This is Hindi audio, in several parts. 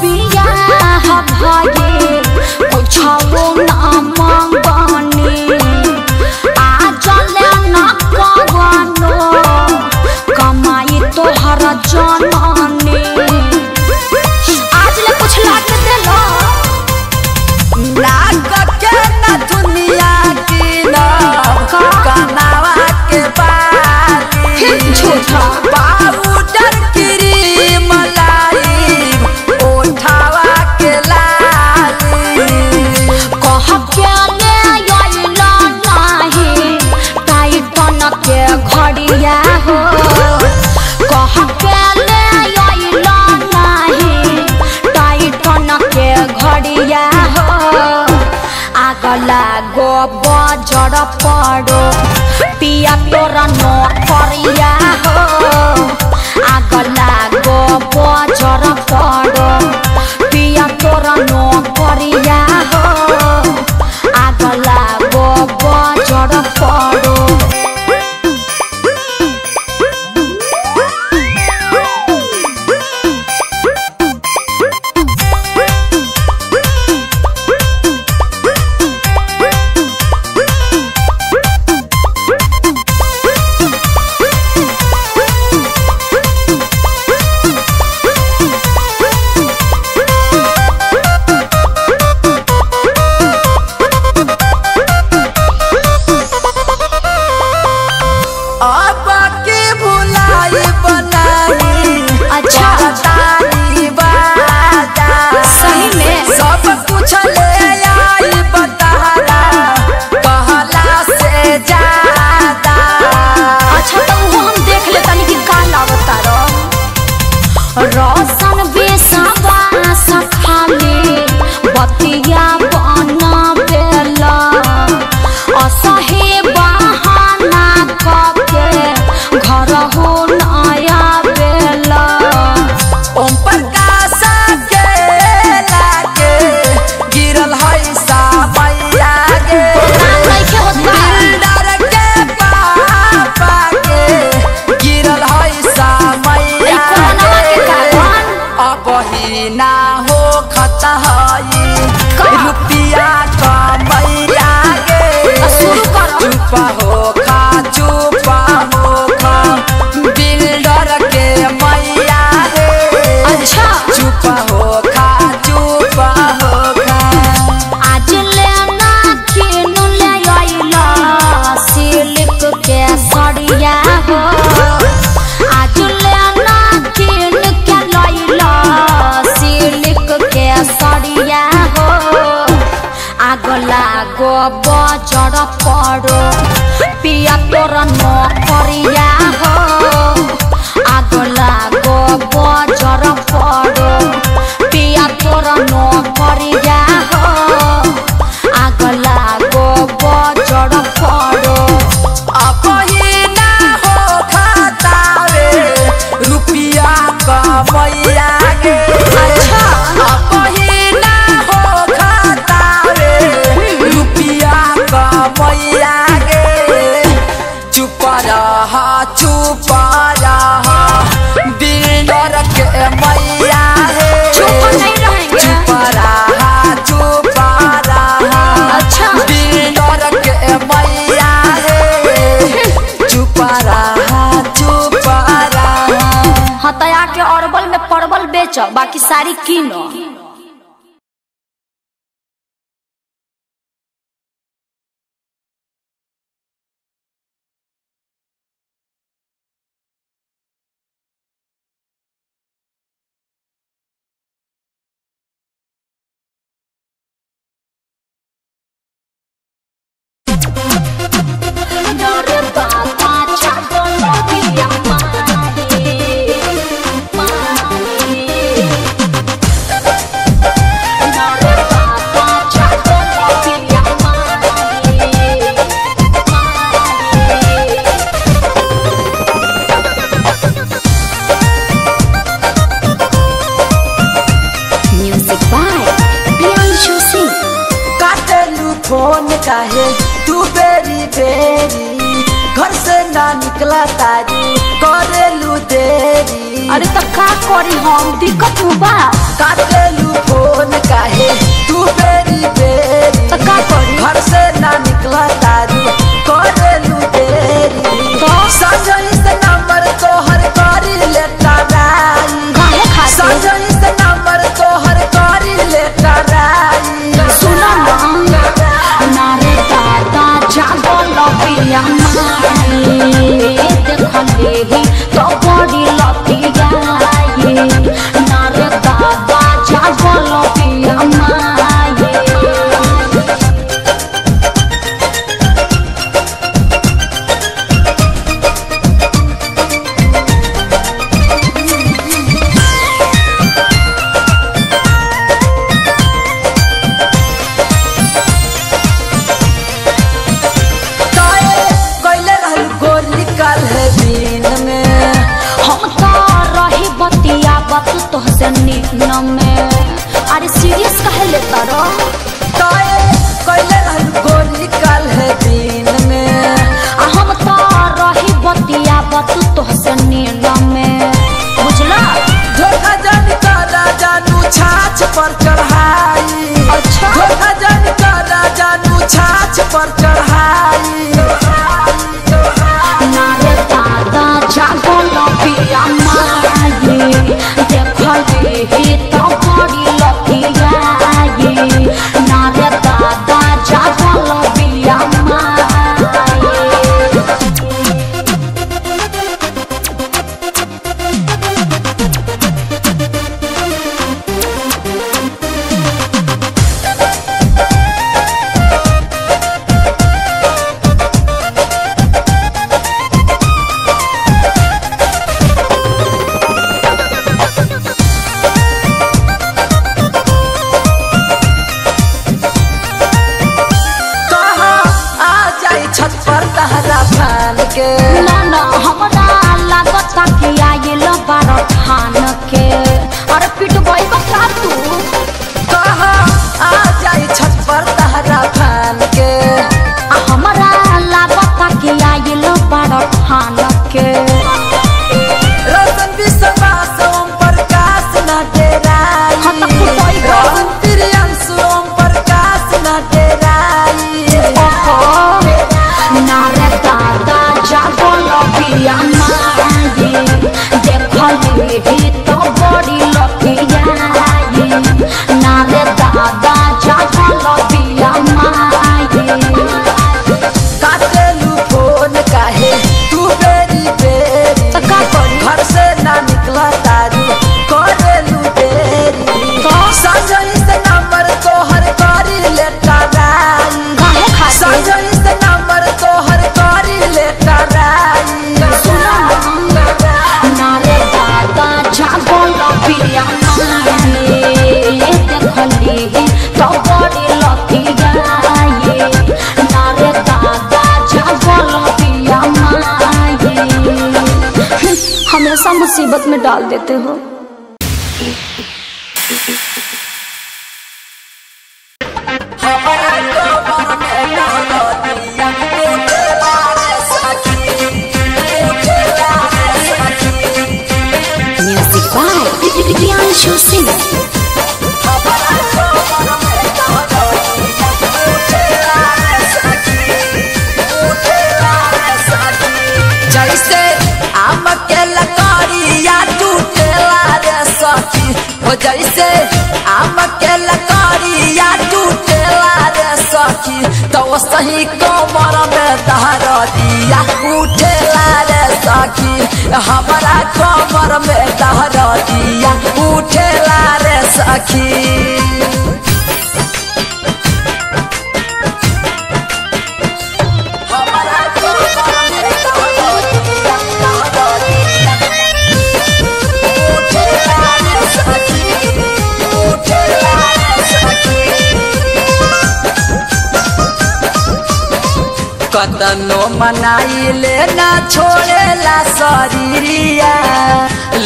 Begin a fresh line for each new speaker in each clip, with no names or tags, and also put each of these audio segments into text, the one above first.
बियाह भागे पूछो ना मंगने आ चले ना पवनो कमाई तोहर जनने आज ले कुछ लाग देलो
लाग के ना दुनिया की ना। कनावा के पाली
झूठा जड़ पड़ो पिया तोरा
बाकी सारी की
नो
डाल देते हो। म्यूज़िक बाय हो जैसे आम के लकड़िया टूटेला रे सखी तो सही कमर में धर दिया उठेला रे सखी हमारा कमर में धर दिया उठेला रे सखी कतनो मनाइले, ना छोड़ेला शरीरिया।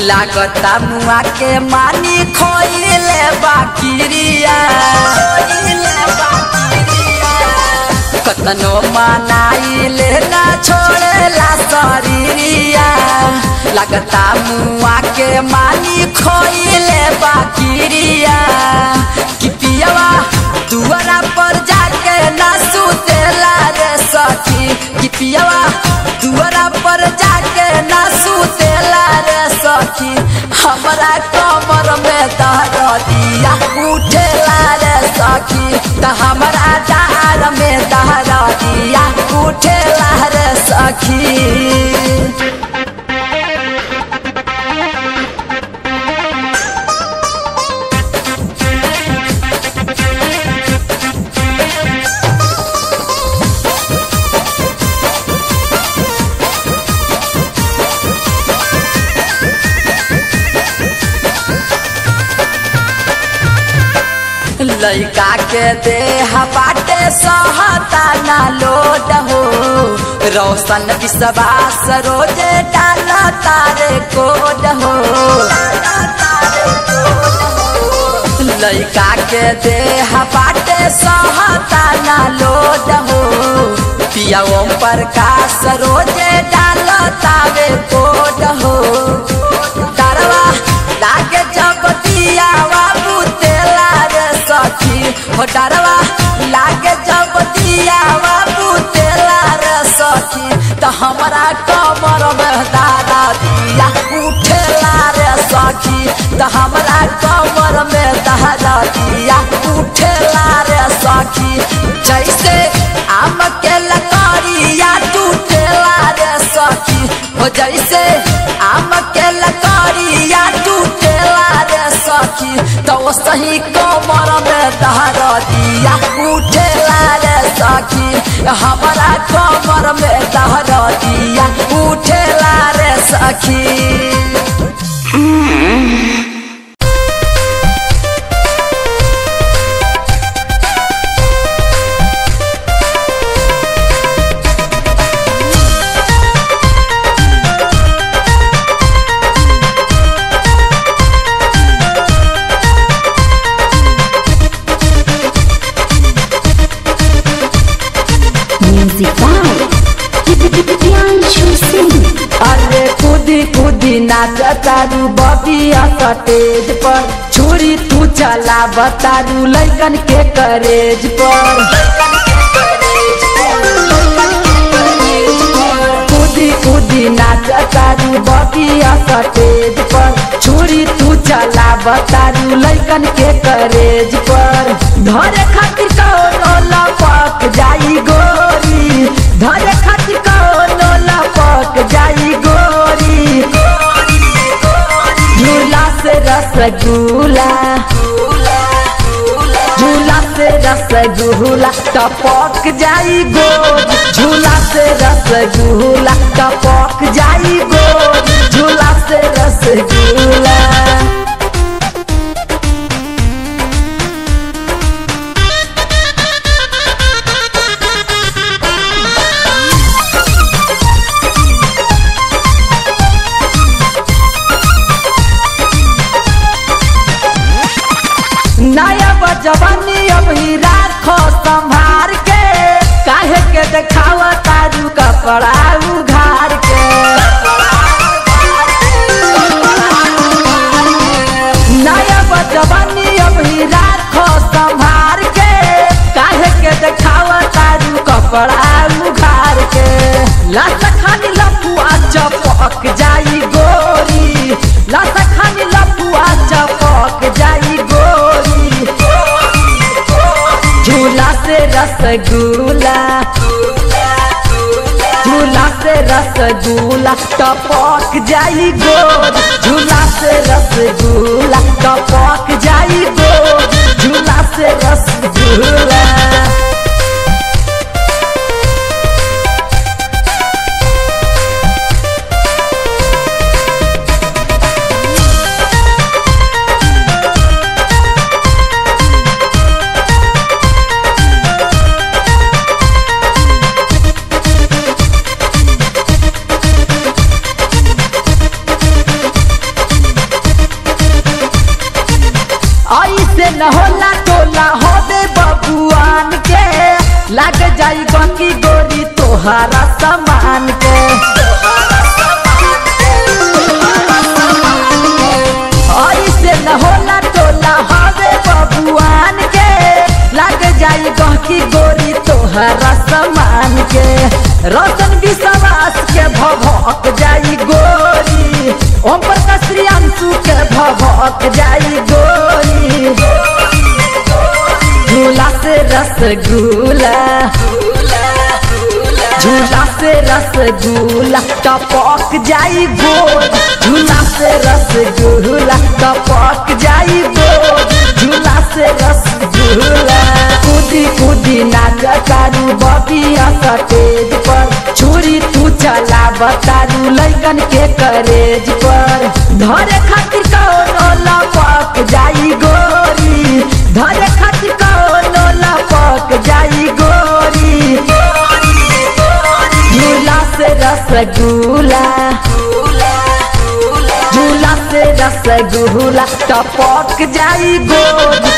लागता मुआ के मानी खोइले बाकिरिया। कतनो मनाइले, ना छोड़ेला शरीरिया। लागता मुआ के मानी खोइले बाकिरिया। पियवा, दुआरा कि दुआरा पर जाके ना सुतेला रे सखी। हमरा कमर में दहर दिया, उठेला रे सखी। त हमरा डार में दहर दिया, उठेला रे सखी। लइका के देह बाटे, सहता ना लोड हो। रोशन विश्वास रोज़े डाला तारे कोड हो। लइका के देह बाटे, सहता ना लोड हो। पिया ओम प्रकाश रोज़े डाला तावे कोड हो। लागे जब दियावा सखी, त हमरा कमर में दादा दिया उठेला रे सखी, त हमरा कमर में दादा दिया उठेला रे सखी। जैसे आम के लकड़िया टूटेला रे सखी हो जैसे आम के टूटेला सखी तो सही कमर में दहर दिया उठेला लाले सखी। हमारा कमर में दहर दिया उठेला लाले सखी। तारू बबिया स्टेज पर। छोरी तू चला बतारू लैकन के करेज पर। बबिया स्टेज पर। छोरी तू चला बतारू लैकन के करेज पर। धरे खातिर कौनो लपक जाई रसगुल्ला टपक जाई गो झूला से रसगुल्ला टपक जाई गो झूला से रसगुल्ला। बड़ा के खानी लपुआ चपक जाई गोरी। खानी लपुआ चपक जाई गोरी। झूला से रसगुल्ला। झूला से रसगुल्ला टपक जाई गोरी। झूला से रसगुल्ला टपक जाई गोरी। झूला से रसगुल्ला। तोहारा सामान के। ऐसे न होला टोला होबे बबुआन के। लाग गंगी गोरी तोहारा सामान के। रतन विश्वास के भभक जाई गोरी। ओम प्रकाश श्रियांशु के भभक जाई गोरी। झूला से रसगुल्ला झूला से रस रसगुल्ला टपक जाई गोद झूला से रस रसगुल्ला टपक जाई गोद झूला से रस रसगुल्ला कूदी कूदी नाच तारू बबिया सटेज पर। छुरी तू चला बतारू लैकन के करेज पर। धरे खातिर कौनो लपक जाई गोरी। धरे खातिर कौनो लपक जाई गोरी। झूला से रसगुल्ला झूला। से रसगुल्ला टपक जाई गो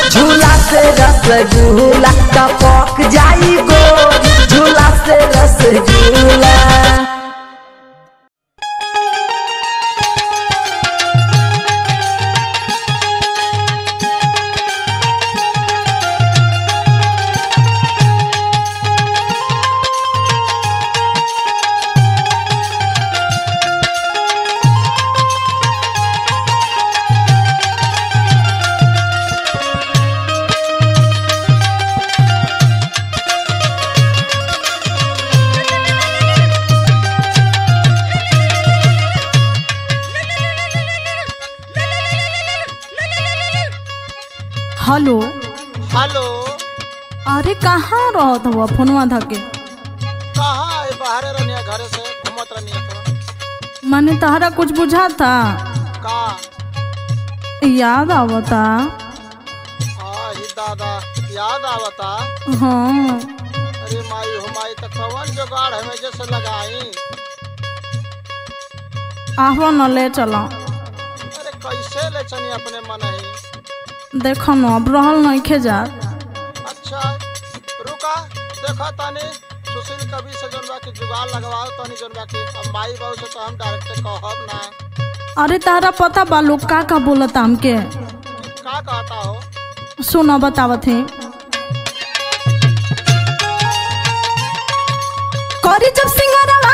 झूला से रसगुल्ला टपक जाई गो झूला से रसगुल्ला
कहाँ रहत हुआ फोनवा धके
कहाँ बाहर रहनिया घरे से घूमत रहनिया तो।
मैंने तहरा कुछ बुझा था।
का
याद आवता।
हाँ दादा याद आवता।
हाँ।
अरे माई हो माई तो कवन जुगाड़ हमें जैसे लगाई।
आहो न ले चलो।
अरे कैसे ले चनी अपने मन ही?
देखो न अब रहल नहीं जा।
अच्छा। देखा तानी? सुशील कवि से जोन के जुगाड़ लगवाओ तानी जोन के अब माई बहू से तो हम डायरेक्ट कहब ना।
अरे तारा पता बा लोग का का हम हमके
का? कहता हो?
सुनो बतावत है। करी जब सिंगरवा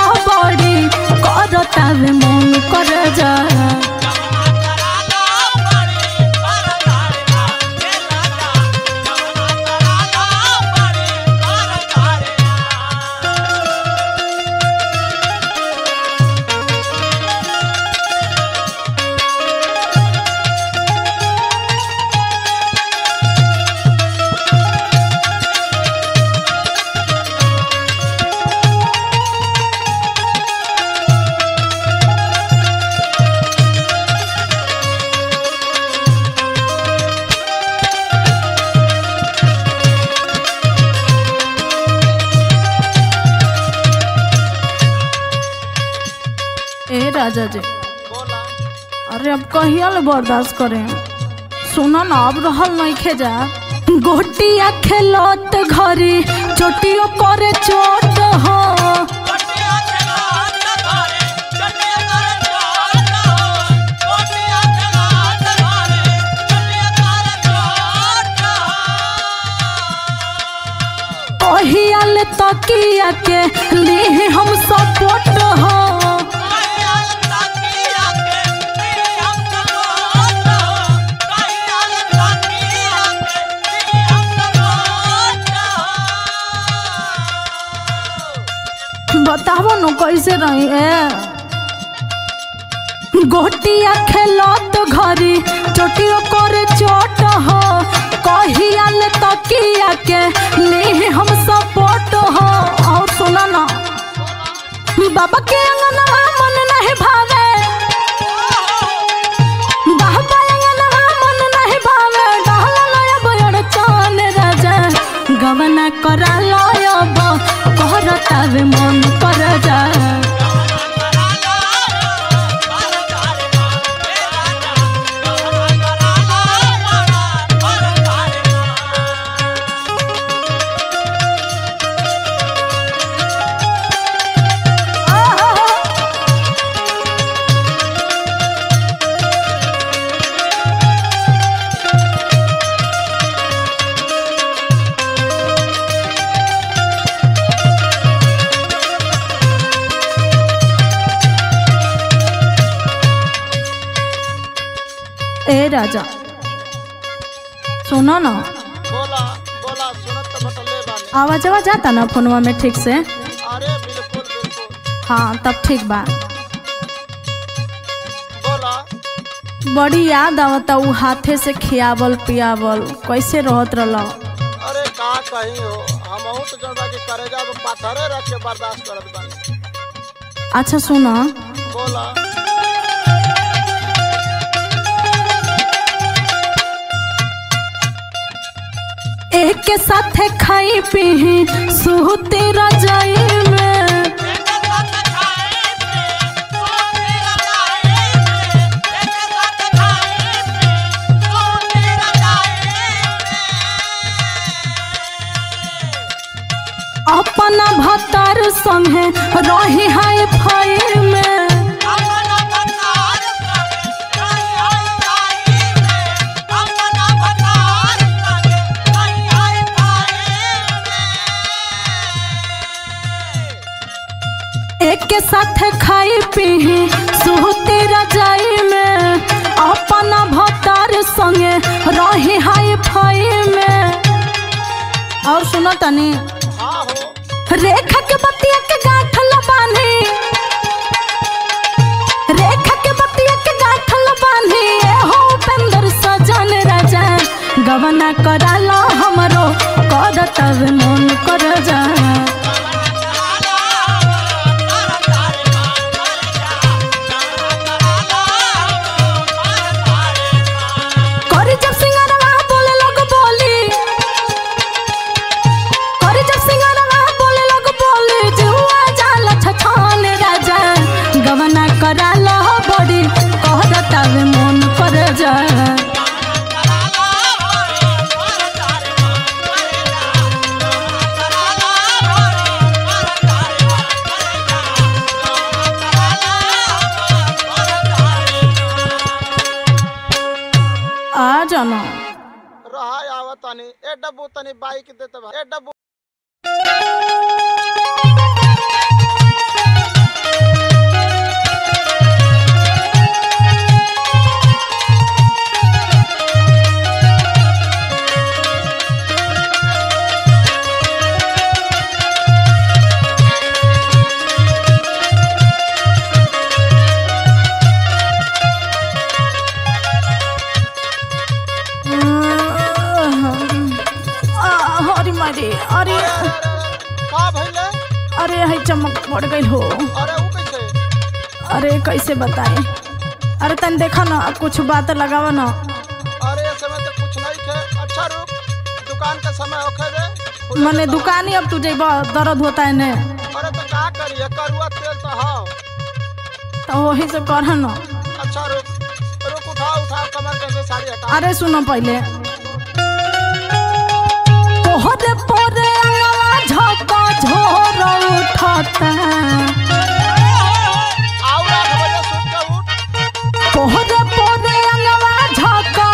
वे मन कर जा बर्दाश्त करें सुना ना अब रहल नहीं खे जा गोटिया खेलत घरी चोटियो करे चोट हो बाबा के अंगनवा मन नहीं भावे। बाबा अंगनवा मन नहीं भावे। डहला लया बड़ चाँद राजा। गवना करा लयब कहरतावे मन सुनो ना।
बोला बोला सुनत तो बटले बानी
आवाज़ आवाज़ जाता ना फोनवा में ठीक से?
अरे बिल्कुल बिल्कुल।
हाँ तब ठीक बा।
बोला।
बड़ी याद आवता उ हाथे से खियावल पियावल कैसे रहत रहल
अरे का कहीं हो? हम तो जनता के करेजा पे पाथरे रख के बर्दाश्त करत बानी।
अच्छा सुनो।
बोला।
एक साथे खाई पी सुहते रजाई अपना भतर संगे रही है फाई में। खाई पी रजाई में, अपना भतार संगे रही हाई फाई में। और सुनो तनी रेखा के बतिया के गांठ लबानी रेखा के बतिया के गांठ लबानी, ए हो उपेंद्र सजन राजा। गवना कराला हमरो करतव मन कर जा।
डब्बू तनी बाइक देते
चमक पड़ गई हो।
अरे ऊ कैसे
अरे कैसे बताए? अरे तन देखा ना कुछ बात लगावा ना।
अरे में तो कुछ नहीं खे। अच्छा रुक। दुकान का समय होखे दे।
मने दुकान। ही अब तुझे बहुत दर्द होता है ने।
अरे तो का करिए? करुआ तेल तो हाँ
तो वही से कर ना।
अच्छा रुक। उठाओ उठाओ कमर के से साड़ी हटाओ
अरे सुनो पहले। तोहरे पोरे अंगवा झका झोर उठता
आओ आठ बजे सुत के उठ
तोहरे पोरे अंगवा झका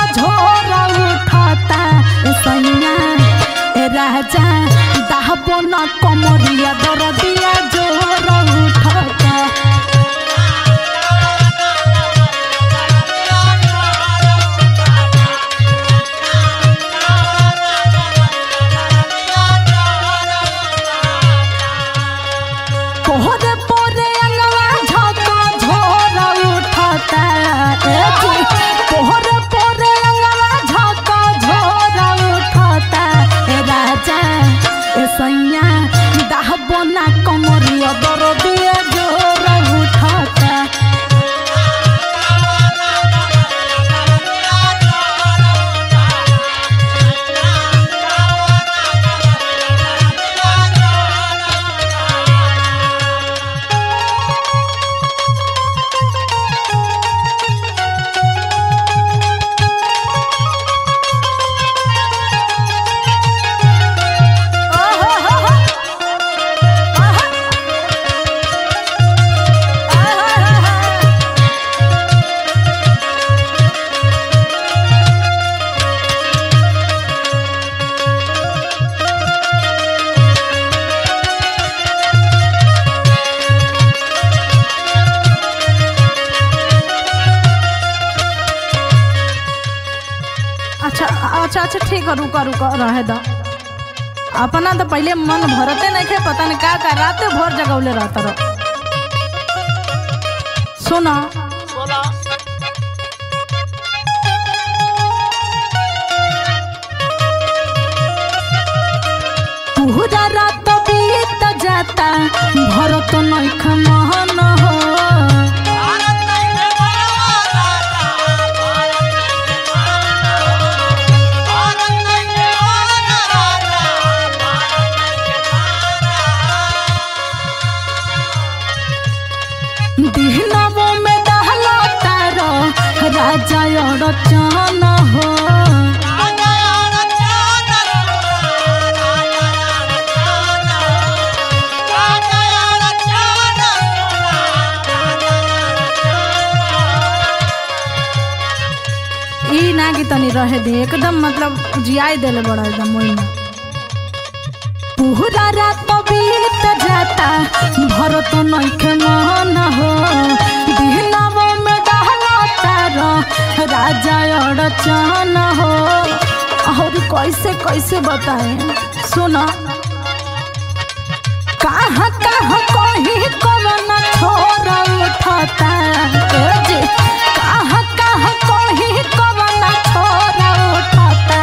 अच्छा ठीक है रुका रुका रहे दो। अपना तो पहले मन भरते नहीं थे पता नहीं का का रात भर जगौले रहता रहो। सुना।
बोला।
पूरा रात बीत जाता भरत नहीं खमहन ना कि रहे दे, एकदम मतलब जियाई देले बड़ा, एकदम मोई में पूरा रात बीत जाता भरत नइखे मन हो। दिहनावो में डहला तारो राजा और चान हो। और कैसे कैसे बताए? सुना। कहाँ कहाँ कहीं कवन छोर उठता। कहाँ कहाँ कहीं कवन छोर उठता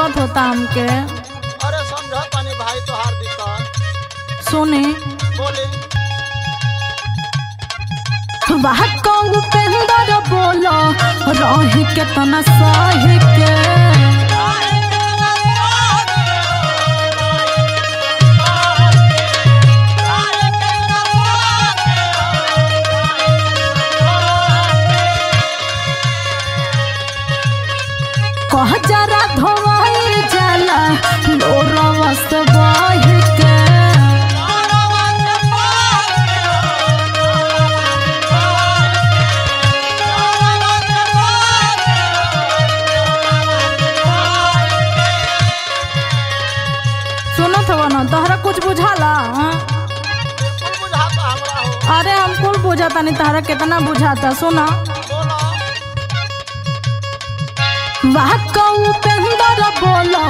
दिक्कत होता हमके
अरे समझ तनी भाई तोहार दिक्कत।
सुनी।
बोली।
वाह कहू पेंदर बोलो? रही के तना सही के। कह जरा तहरा कुछ बुझाला हाँ? अरे हम कुल बुझाता नहीं कितना बुझाता सुना? वाह कऊ पेंदर बोलो,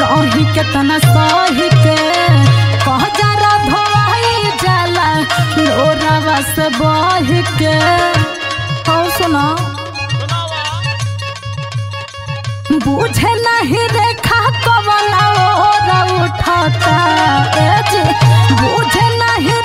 रही कितना सही के कह जरा धोई जाला लोरावा बह के हो, सुना। बुझे नहीं रेखा कमला, ओर उठाता। बुझे नहीं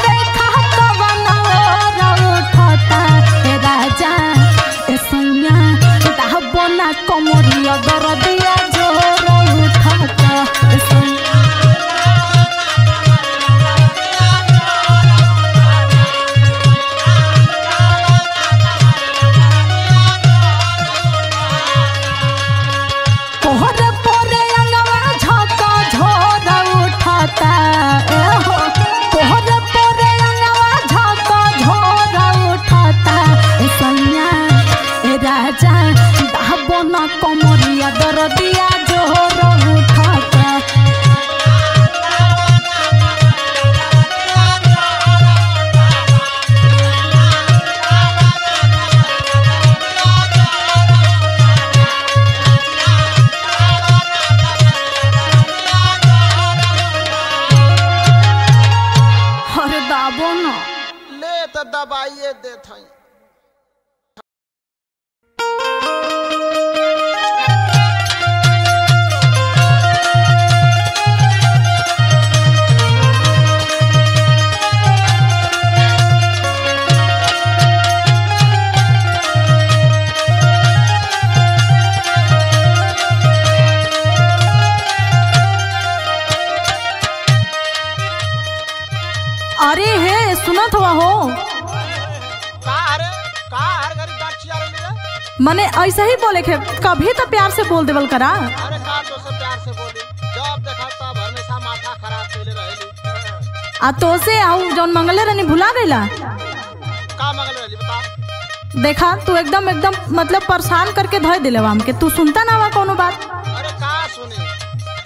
धोए दिले हमके तू सुनता ना हुआ कोनो बात?
अरे का सुनी?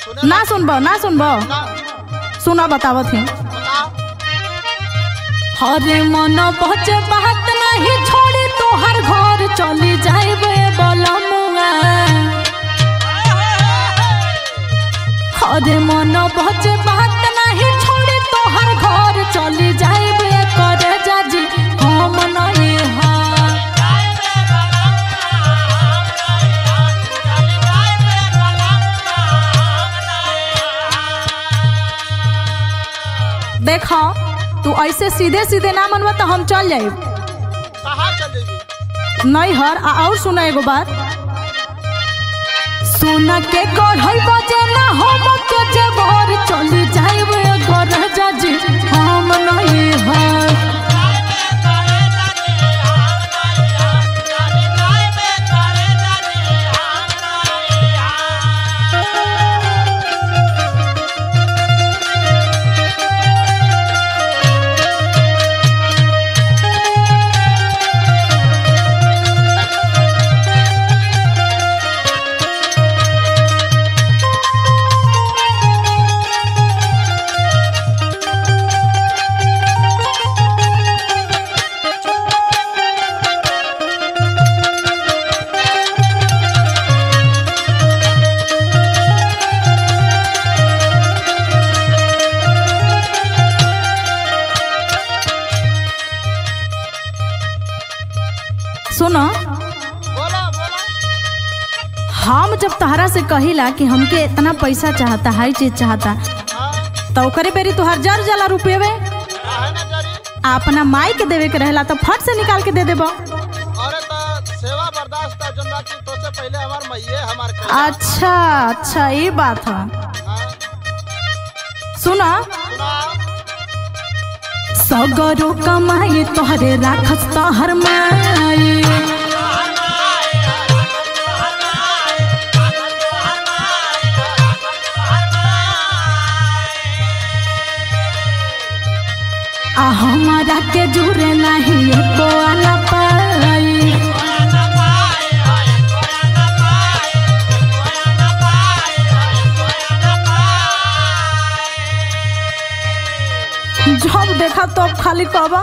सुने
ना सुनबो ना सुनबो सुना बतावत ही। हरे मन बचे बात नहीं छोड़ी तोहर घर चली जाइबे बलमुआ हरे मन बचे बात ऐसे सीधे सीधे ना मनवा तो हम चल
जाए
नहीं हर और सुना एगो बात। सोना के गढ़ई बजे ना हम के जे भोर चली जाइबे गढ़ जाजी हम नहीं हर कहिला कि हमके इतना पैसा चाहता हाई चीज़ चाहता। तो ओकरे बेरी तुहार जर जला रुपये अपना माई के देवे के रहेला तो फट से निकाल के दे देबो।
तो की तो।
अच्छा अच्छा ये बात है। सुना। सगरो कमाई तोहरे राखस तोहर माई। हमारा के जुरे नहीं एको जब देखा तब खाली कहबा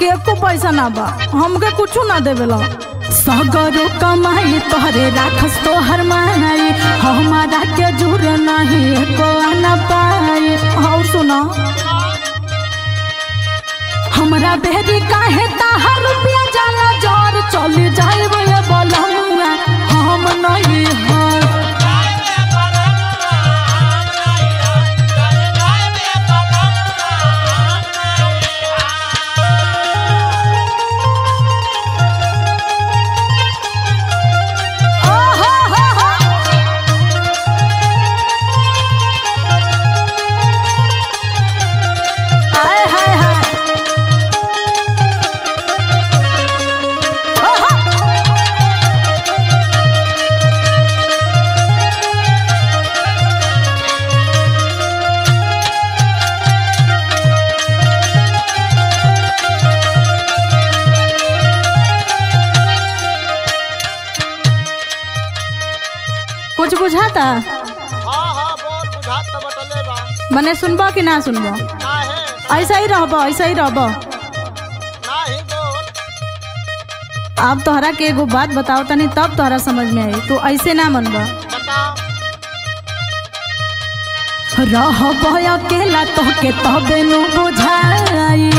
के को पैसा ना बा, हमके कुछ ना देवेला सगरो कमाई तोहरे राखस तोहर माई हमारा के जुर नहीं को ना पाई। और सुना हमरा देहरी काहे ताहर रुपया जाला ज़ोर? चली जाए बोलहुआ हम नहीं है। हाँ हाँ
बोल बुझात तो बटले बा।
मने सुनबो कि ना सुनबो?
काहे
ऐसा ही रहबो ऐसा ही रहबो।
नाही बोल
अब तोहरा के एगो बात बताओ तनी तब तोहरा समझ में आई। तू ऐसे ना मनबो। रहबो अकेला तोहके तबे नु बुझाई।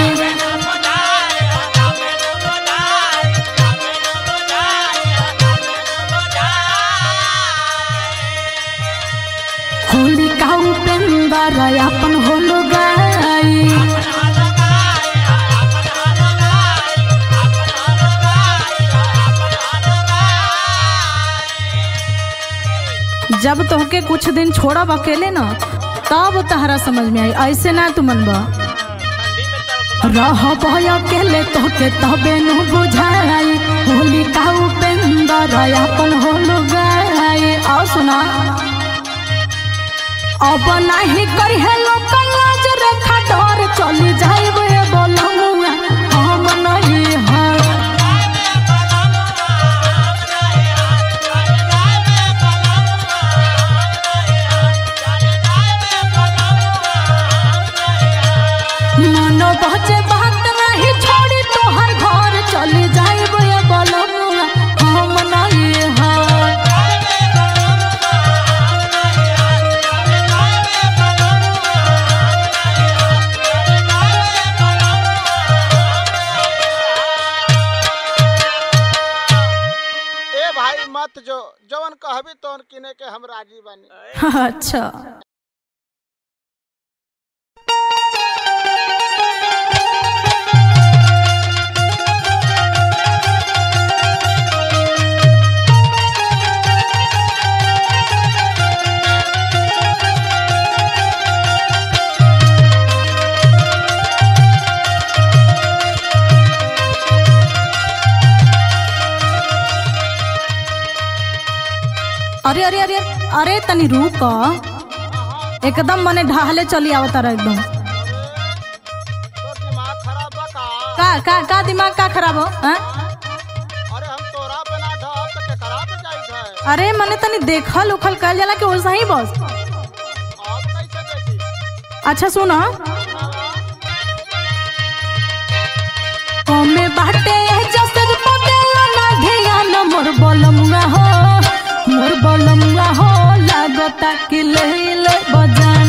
अपन होलो गाई। जब तोहके कुछ दिन छोड़ब अकेले न, तब तहरा समझ में आई, ऐसे ना तू मनबा। अकेले तोहके तबे नु बुझाई। होली का उपेंद्र अपन सुना। अब नाही करी है लोग लाज रेखा चली जाइब बोलमुआ। हम नहीं है। मनो अच्छा। अरे अरे अरे अरे। तनी रुक। एकदम मने ढाहले चली आवता रहा एकदम।
खराब का
का का का दिमाग का खराब हो हाँ?
अरे हम तोरा पे ना ढहब तो पे जाइत है
अरे मने तनी देखल उखल कल जाला कि वैसा ही बस।
अब कैसे देखी
अच्छा सुनो कमे बाटे, जसर पटेला ना ध्यान, मोर बलमुआ हो, मोर बलमुआ हो। लागता कि ले ले बजान।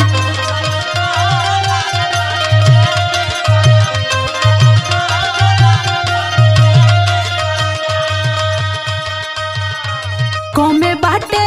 कमे बाटे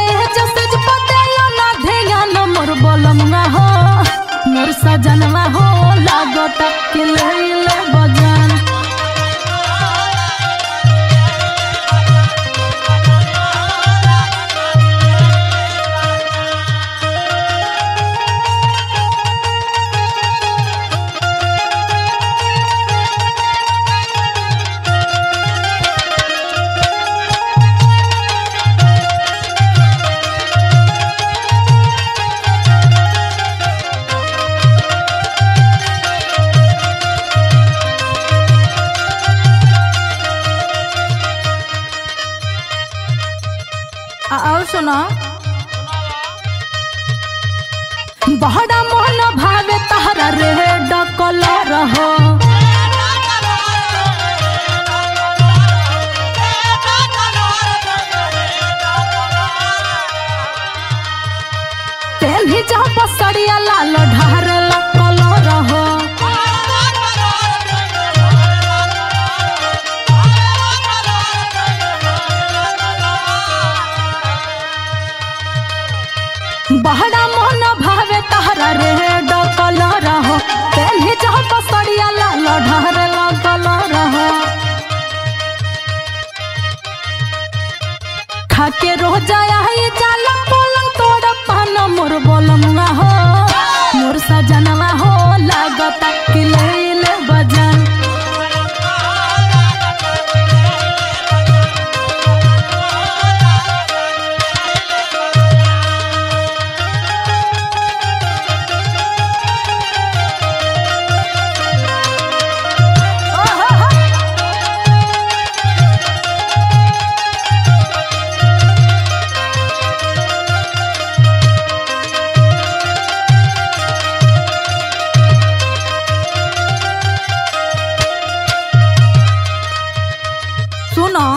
सुनो।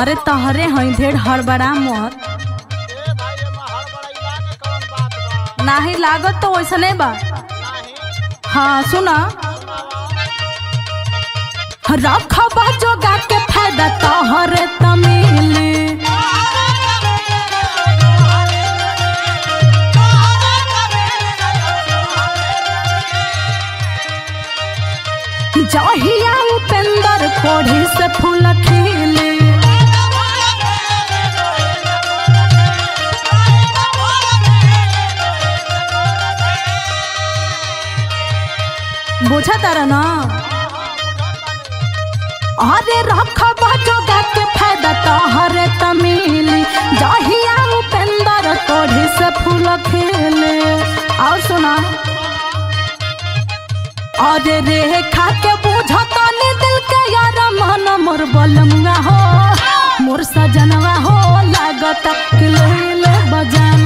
अरे तहरे हई ढेर हड़बड़ा मत नाही लागत तो वैसने बा। हाँ सुना। रखबा जोगा के फ़ायदा तोहरे तमिली जहिया उपेंद्र कोढ़ी से फूल खिली। बुझा तारा ना? अरे रखबा जोगा के फ़ायदा तोहरे तमिली। जहिया उपेंद्र कोढ़ी से फूल खिले। और सुना। अरे रे खा के बुझता यार मन मोर बलमुआ हो मोर सजनवा हो लागत कि ले ले बजान।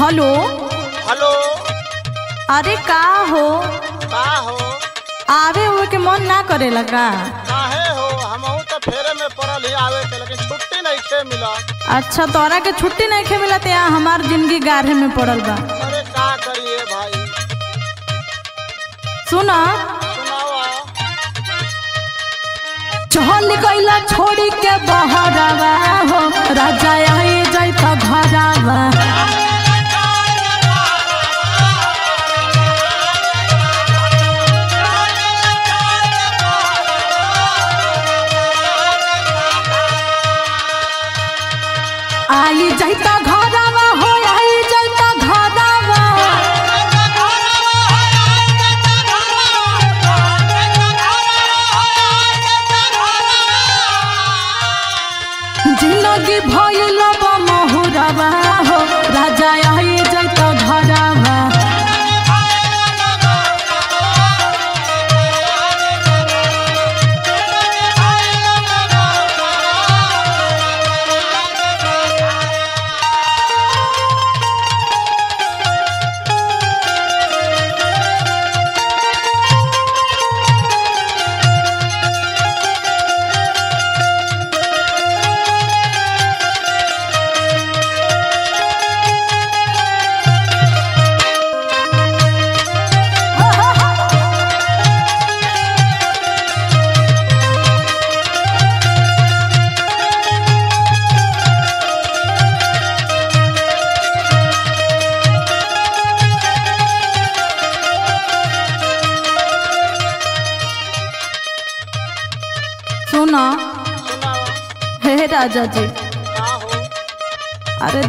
हेलो?
हेलो?
अरे का हो?
का हो?
आवे हुए के मन ना करे लगा
काहे हो? हमहू तो फेरे में पड़ल ही आवे के लेकिन छुट्टी नहीं खे मिला।
अच्छा तोरा के छुट्टी नहीं खे मिलत यहाँ हमार ज़िंदगी गाढ़े में पड़ल बा।
अरे का करिए भाई?
सुना। चल गईला छोड़ी के बहरावा हो राजा आई जाता घरावा आई जाता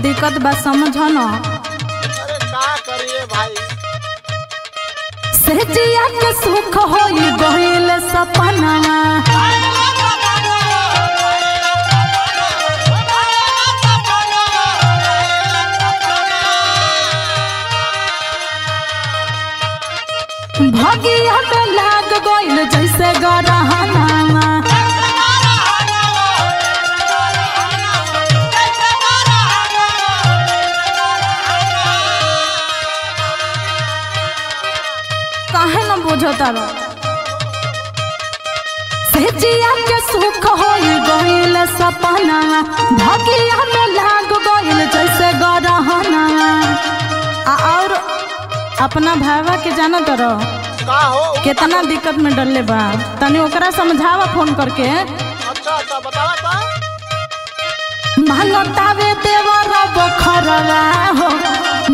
दिक्कत बा समझ न।
का
सुख होई सपना। रहो सेजिया के सुख होई गइल सपना। भागिया में लाग गइल जैसे गरहना आ और अपना भावा के जानत रहो
का हो?
कितना दिक्कत में डरले बा। तनी ओकरा समझावा फ़ोन करके।
अच्छा अच्छा बतावा ता।
मांगतावे देवरा बखरवा हो।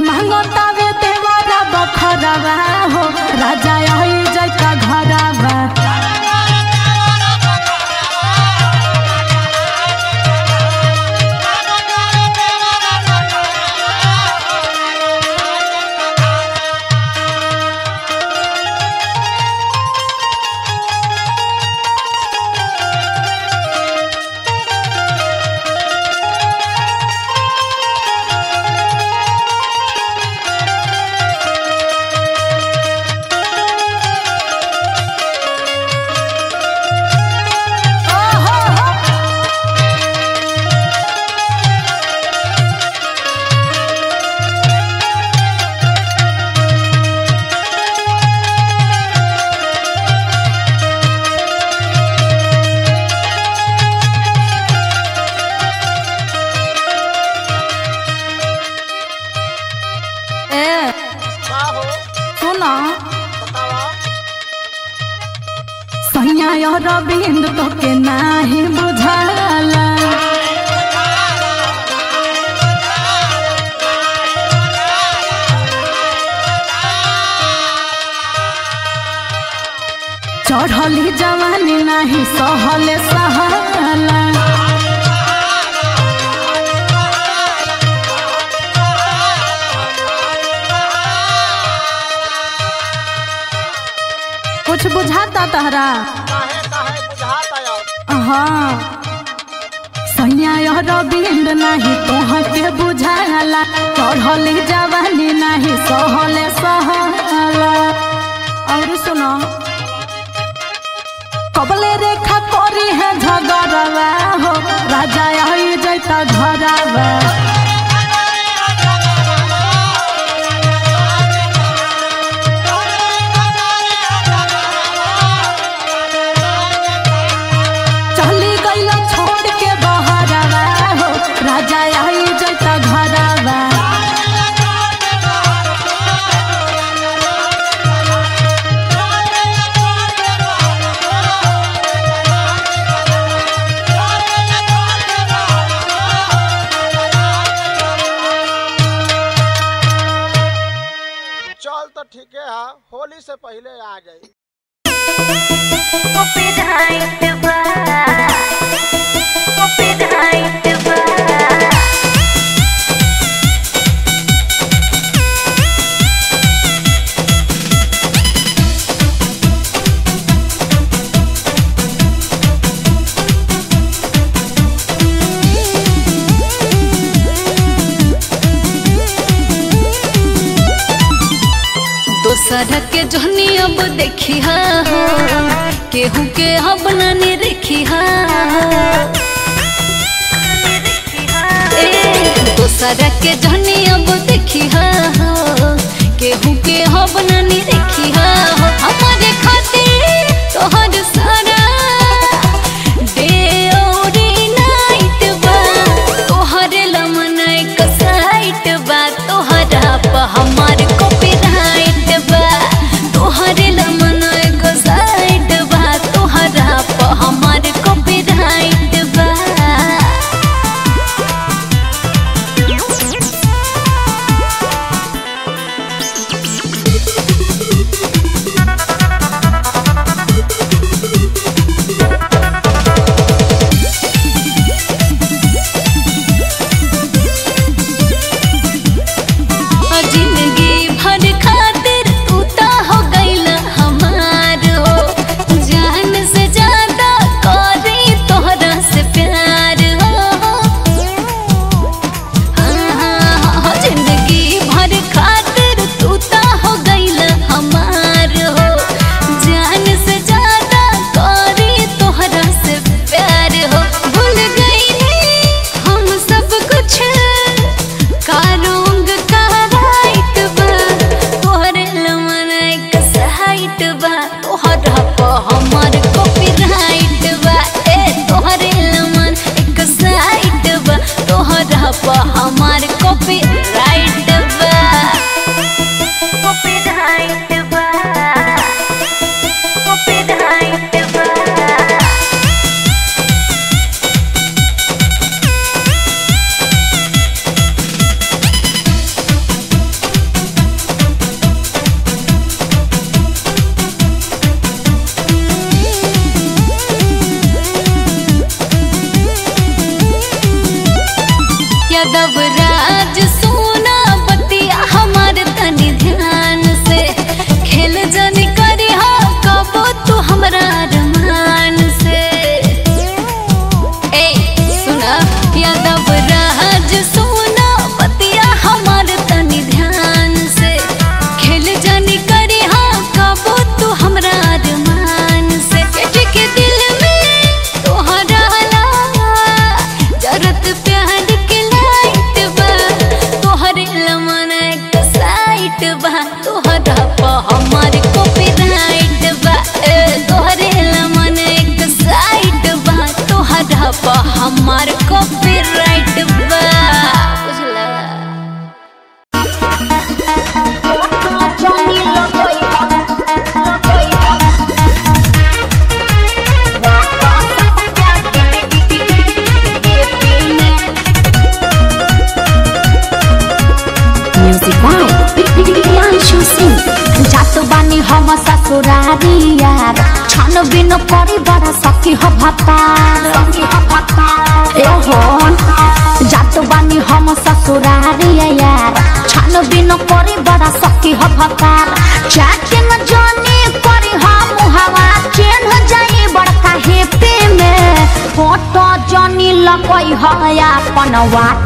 मांगतावे देवरा बखरवा हो राजा आई जैता घरवा चढ़ली जवानी नाही, सहले सहाला। कुछ बुझाता तहरा हाँ सैया और बिंद नाही के बुझाला। चढ़ली जवानी नाही, सहले सहाला। और सुनो। कबले रेखा करी है झगड़ा हो। राजा आई जैता घरवा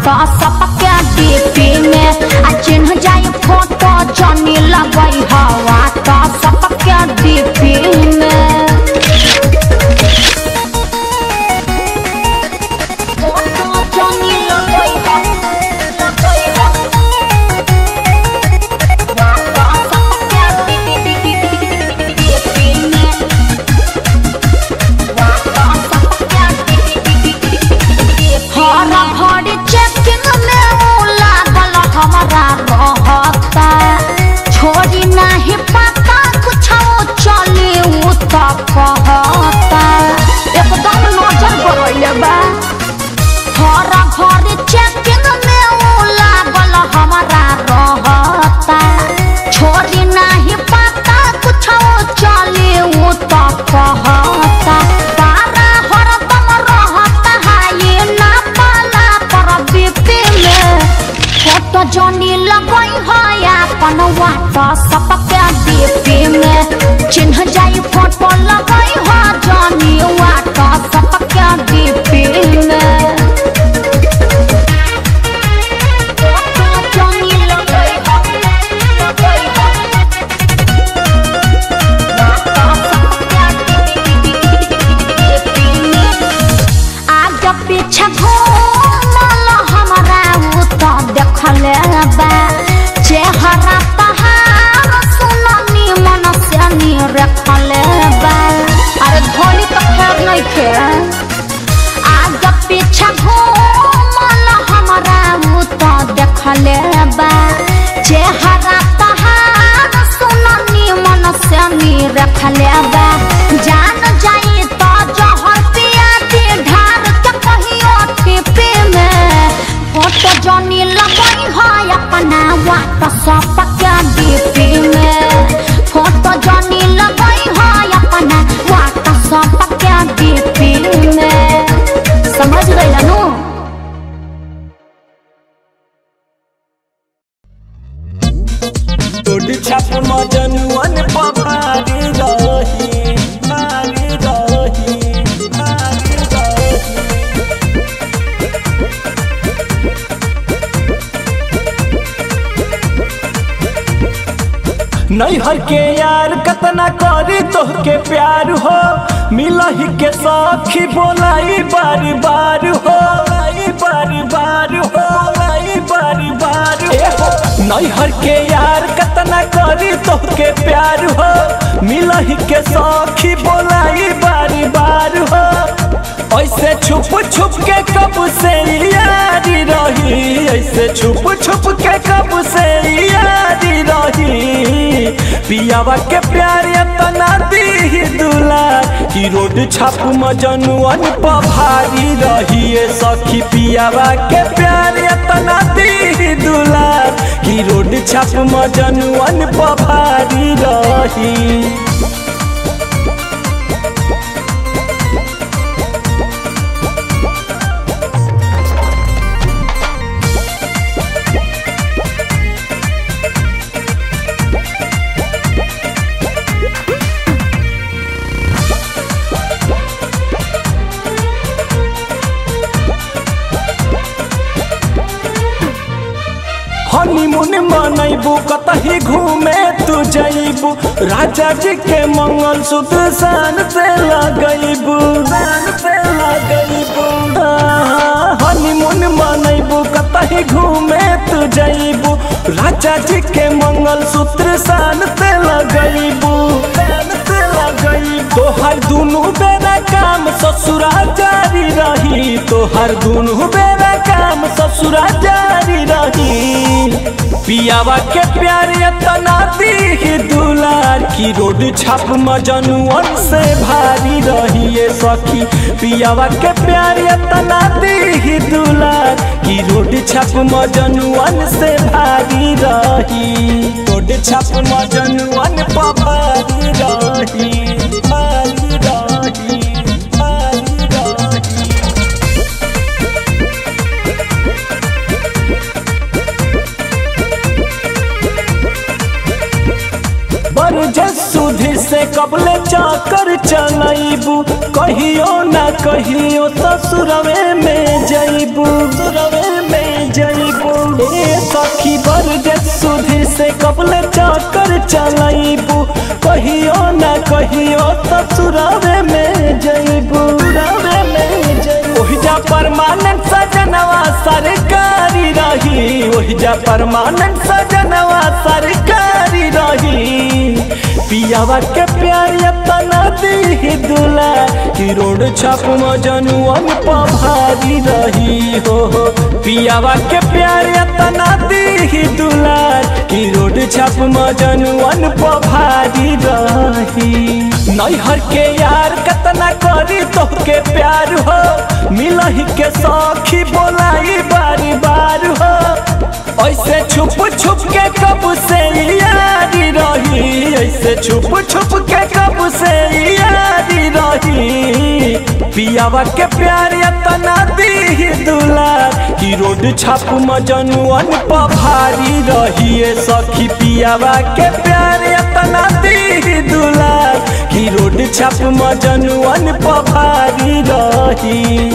for
a छाप मजनुअन पभारी रही सखी पियावा के प्यार इतना दी दुलार। छप रोड छाप मजनुअन पभारी रही।
हनीमून कत कतही घूमे तू जैबू राजा जी के मंगल सूत्र शान से लगैबू शान से लगैबू हनीमून मनैबू, कतही घूमे तू जैबू राजा जी के मंगल सूत्र शान से लगैबू तोहर दुनू बेरा काम ससुरा जारी रही। तोहर दुनू बेरा काम ससुरा जारी रही। पियावा के प्यार तना दी दुलार की रोड छाप मजनुअन से भारी रही ये सखी। पियावा के प्यार तना दी दुलार की रोड छाप मजनुअन से भारी रही। रोड छाप मजनुअन पर से कबले चाकर चलैबू कहियो ना कहियो ससुरवे में जैबू सुरवे में जैबू सुधि से कबले चाकर चलैबू कहियो ना कहियो ससुरवे में जैबू सुरवे में जैबू ओहिजा परमानेंट सजनवा सरकारी रही। ओहिजा परमानेंट सजनवा सरकारी रही। पियावा के प्यार तना दी दुला। कि छाप मजनुअन पर भारी रही हो। पियावा के प्यार तना दी दुला। कि रोड छाप मजनुअन पर भारी रही। नैहर के यार कतना करी तोहके प्यार हो। मिलही के सखी बोलाई बारी बार हो। ऐसे छुप छुप के कब से यारी रही? ऐसे छुप छुप के कब से यारी रही? पियावा के प्यार तना दी दुलार कि रोड छाप मजनुअन पर भारी रही। सखी पियावा के प्यार तना दी दुलार कि रोड छाप मजनुअन पर भारी रही।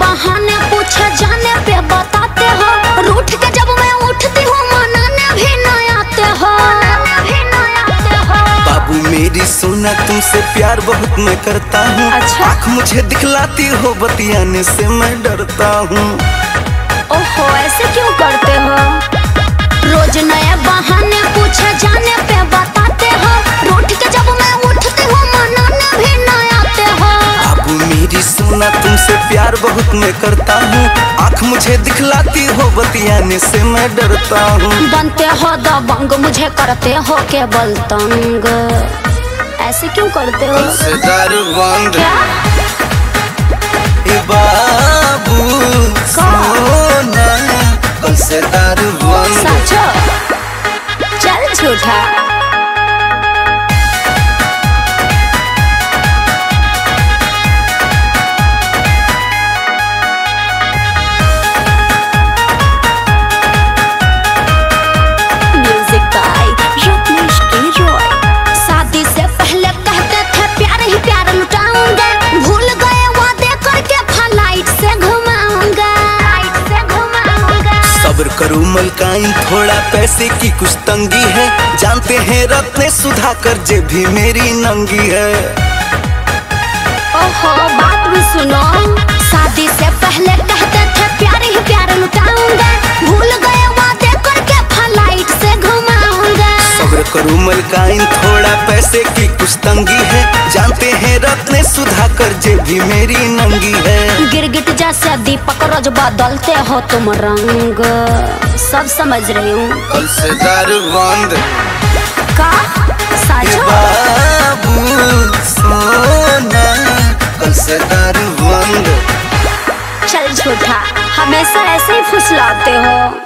बहाने पूछे जाने पे बताते हो। रूठ के जब मैं उठती हूँ मनाने भी हो। आते हो।
बाबू मेरी सोना तुमसे प्यार बहुत मैं करता हूँ।
अच्छा।
आँख मुझे दिखलाती हो बतियाने से मैं डरता हूँ।
ओहो ऐसे क्यों करते हो? रोज नए बहाने पूछे जाने पे बताते हो। रूठ के जब मैं उठती हूँ
मेरी सोना तुमसे प्यार बहुत मैं करता हूँ। आँख मुझे दिखलाती हो बतियाने से मैं डरता हूँ।
बनते हो दबंग मुझे करते हो केवल तंग। ऐसे क्यों करते हो?
बंद बाबू सोना कल से दारू बंद
चल झूठा।
करो मलकाई, थोड़ा पैसे की कुछ तंगी है। जानते हैं सुधा कर जे भी मेरी नंगी है।
ओहो, बात भी सुनो। शादी से पहले कहते थे, प्यार ही प्यार लुटाऊँगा। भूल गए वादे करके फ़्लाइट से घुमाऊँगा
सब्र करो मलकाइन थोड़ा पैसे की कुछ तंगी है। जानते हैं रत्ने सुधाकर जे भी मेरी नंगी है।
गिरगिट जैसे दीपक रोज बदलते हो तुम रंग। सब समझ रही हूँ।
कल से बंद
का
बाबू सोना। कल से बंद
चल झूठा हमेशा ऐसे ही फुसलाते हो।